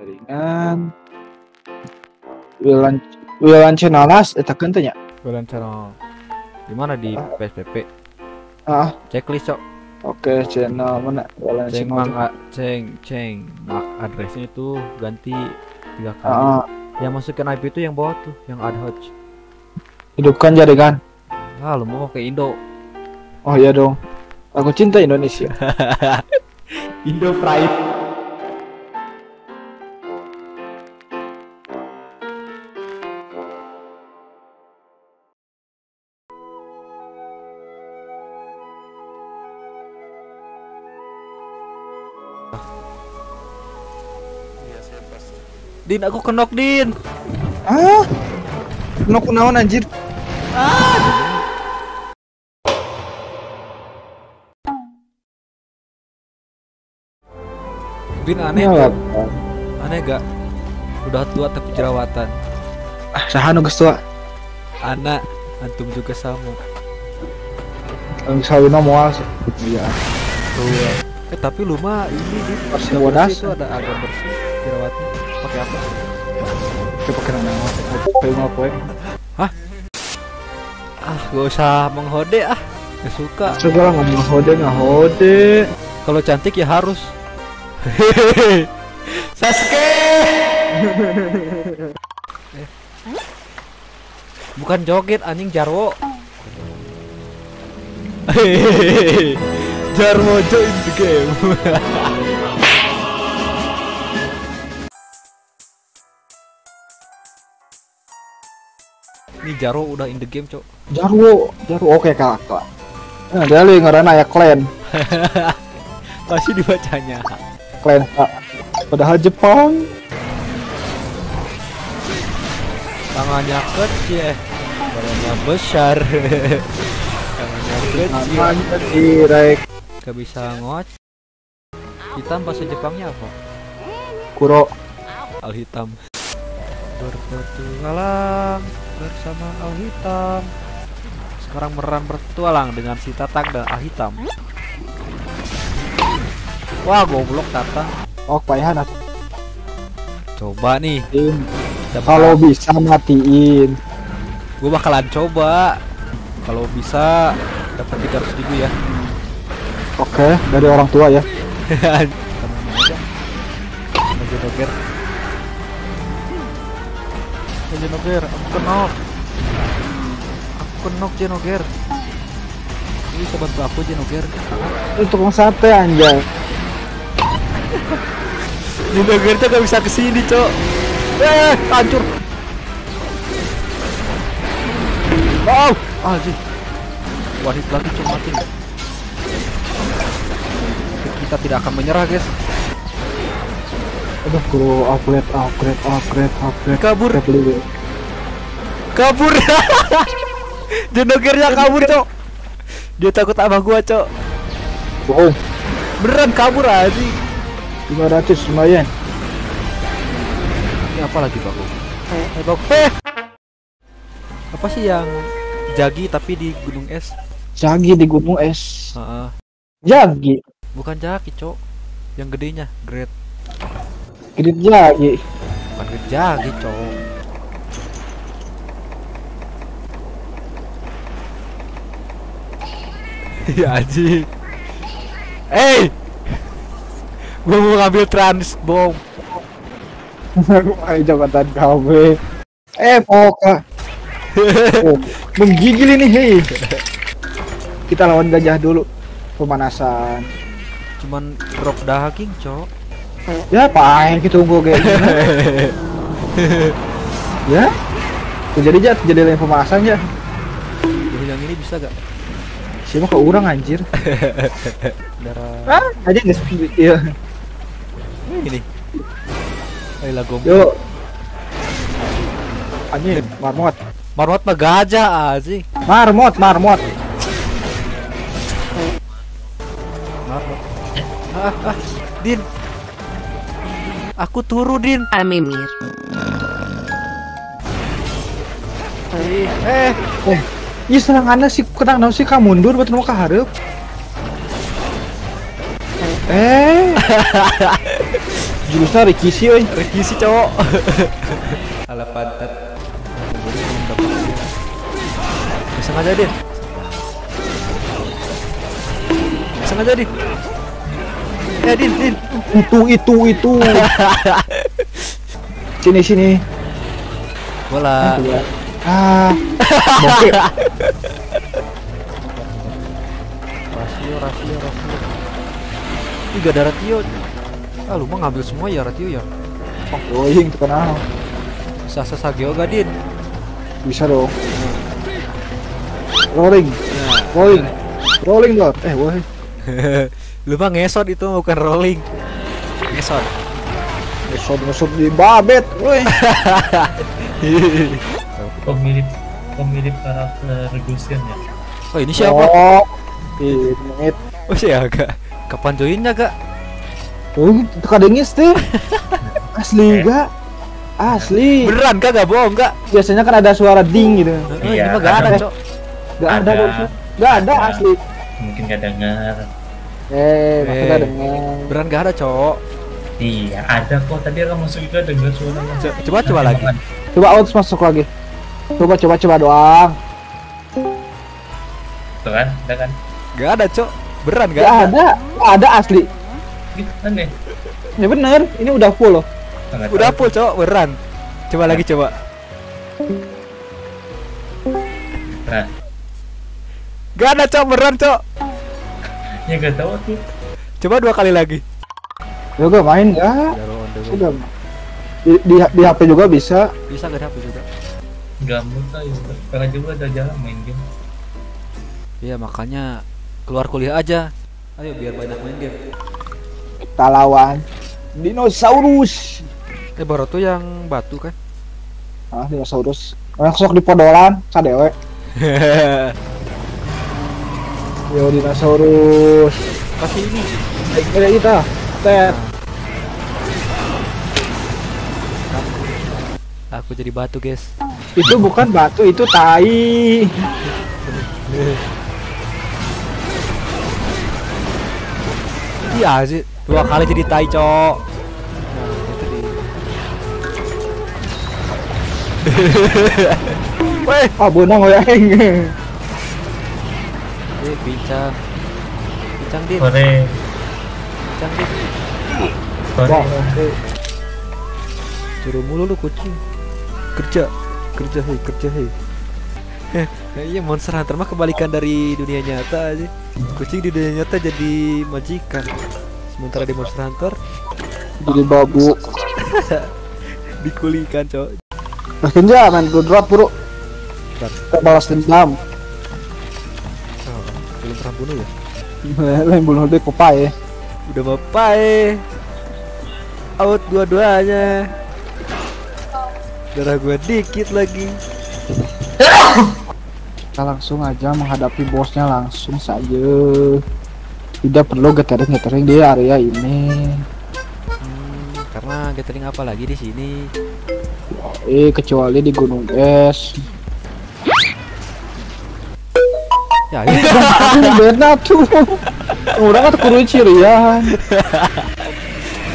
jaringan. Wilan Wilan Cenalas eta kentenya Bulan channel di mana? Di PSPP ah. Checklist cok. Oke channel mana? Wilan ceng Cenalas mang a- ceng ceng. Mak adresnya itu ganti tiga kali. Ah. Yang masukin IP itu yang bawah tuh yang ad hoc hidupkan jaringan. Ah lu mau ke Indo. Oh iya dong. Aku cinta Indonesia. Indo Pride Din aku kenok Din. Ah no kunaon anjir? Din aneh Ini gak? Aneh gak? Udah tua tapi jerawatan. Ah saha nu tua? Anak Antum juga sama Anu sawina moal iya. Tua Eh tapi lu mah ini bodas. bersih itu ada agak bersih Jerawatnya Pakai apa? coba kena naon kayak mau poe Ah gak usah menghode ah. Gak suka. Segala ngomong hode ngahode Kalau cantik ya harus. Sasuke! Eh. Bukan joget anjing Jarwo. Jarwo join the game Ini Jarwo udah in the game cok. Jarwo Jarwo oke kakak nah dia lu ngaranna ya clan. Masih dibacanya. Clan Kak. padahal Jepang. Tangannya kecil Badannya besar. Tangannya kecil. Direk Gak bisa ngot. Hitam bahasa Jepangnya apa? Kuro. Al hitam Berpetualang bersama Al hitam Sekarang meran berpetualang dengan si Tatang dan Al hitam Wah goblok Tatang. Oh payahan atuh Coba nih. Kita kalau bisa matiin. Gue bakalan coba. Kalau bisa dapat 300 ribu ya. Oke dari orang tua ya doger Aku kenok Aku kenok Jenoger Ini bisa bantu aku Jenoger itu tukang sate anjay. Jenoger tuh gak bisa ke sini cok. Eh hancur. Oh Anjir Wahid lagi cok mati. Kita tidak akan menyerah guys aduh kuro upgrade upgrade upgrade upgrade. Kabur. Upgrade kabur. Jenogernya kabur cok. Dia takut sama gua cok. Bohong beneran kabur aja. 500 lumayan. Ini apa lagi bagus eh bagus eh. Apa sih yang jagi tapi di gunung es? Jagi di gunung es. Heeh. jagi? Bukan jagi cok. Yang gedenya great gede jagi. Bukan great jagi cok ya aji. Eh gua mau ngambil trans bom Ayo jabatan KB eh poka oh, menggigil ini hei. Kita lawan gajah dulu. Pemanasan. Cuman drop daging cok ya pakai kita tunggu kayak gini? Ya? Jadi jat jadi lain pemanasan ya Duh, yang ini bisa gak siapa ke orang anjir? Darah. Ah aja nggak iya. Ini Ayo lagu yuk anjir marmot. Marmot mah gajah aja marmot marmot. Marmot. Ah, ah, Din Aku turu Din Amimir. Eh eh iya senang anda sih kenang naon sih kamu mundur betul mau keharap eh Jurusnya Rikishi euy. Ricky sih cowok. Ala pantat. Bisa aja Din. Bisa aja Din. Eh Din, Din. Itu itu itu. sini sini. Bola. Ah. Bokeh. Rasio, rasio, rasio. Gak ada ratio. Ah, lu mah ngambil semua ya ratio ya. Oh, ini kenal. Sasa Sageo gak Din? Bisa dong. Rolling. Rolling. Rolling dong. Eh, wah. lu mah ngesot itu bukan rolling. Ngesot. Ngesot ngesot di babet. Woi. Kok mirip karakter Gusion ya? Oh, ini siapa? Oh. Ini. Oh, siapa? Kapan joinnya, Kak? Oh, itu kadengis teh. Asli gak? Asli. Beneran Kak, gak bohong, Kak? Biasanya kan ada suara ding gitu. Ini Iya, mah gak ada, ada. Cok. Gak ada Ada. kok. Gak ada Ada. asli. Mungkin gak dengar. Eh, Eh. maksudnya dengan Beneran gak ada, Cok. Iya, ada kok. Tadi aku masuk juga dengar suaranya. Co- coba coba lagi. Coba out masuk lagi. Coba coba coba doang. Tuh kan, ada kan? Gak ada, Cok. Beneran gak, Gak ada. ada. Gak ada asli. Gitu deh. Ya bener, ini udah full loh. Nggak Udah tahu. full, Cok. Beneran. Coba lagi, coba. Nah, Gak ada, Cok. Beneran, Cok. Ya gak tahu tuh. Coba dua kali lagi. Ya gak main gak? Baru on the way. Udah. Di, di, di HP juga bisa. Bisa gak HP juga? Gak mudah ya. Karena juga udah jarang main game. Iya, makanya keluar kuliah aja. Ayo biar banyak main game. Kita lawan dinosaurus. Eh, baru tuh yang batu kan? Ah, dinosaurus. Yang sok di podolan, sadewe. Yo dinosaurus. Kasih ini. Ada kita. Tet. Aku jadi batu, guys. Itu bukan batu, itu tai. Iya sih, dua kali jadi tai, Cok. Nah. Weh, Ah, benang ya. Eh, bincang. Bincang, Dit. Sore, Bincang, Dit. sore. Suruh mulu lu kucing. Kerja, kerja hei, kerja hei. Eh, iya Monster Hunter mah kebalikan dari dunia nyata aja. Kucing di dunia nyata jadi majikan. Sementara di Monster Hunter jadi babu. dikulikan, cok. Nah, kenja main good drop bro. Kita balas dendam. Pernah bunuh ya? Lain bunuh dia Popeye. Udah bapai. Out dua-duanya. Darah gua dikit lagi. Kita langsung aja menghadapi bosnya langsung saja. Tidak perlu gathering-gathering di area ini. Hmm, karena gathering apa lagi di sini? Eh kecuali di Gunung Es. Ya, ini beda tuh. Orang kan kudu cirian.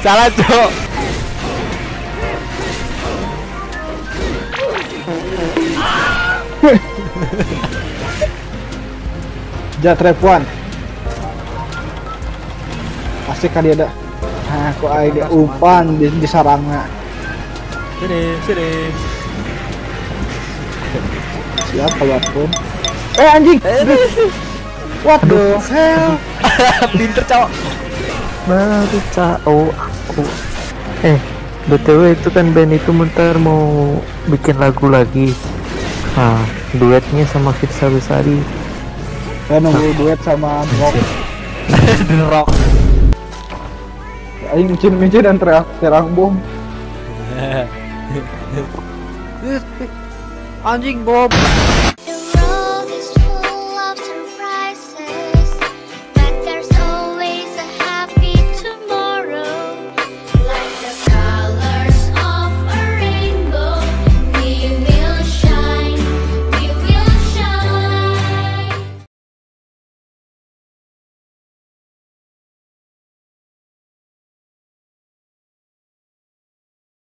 salah, cok. Jat rep one. Pasti dia ada. Nah, kok ada umpan di, di sarangnya. Sini, sini. Siap keluarpun. Eh anjing. What the hell? Pinter, cok. baru tahu aku eh btw itu kan band itu bentar mau bikin lagu lagi nah duetnya sama Firsa Besari Saya nunggu duet sama Rock. The Rock. Aing micin-micin dan teriak terang bom. Anjing Bob.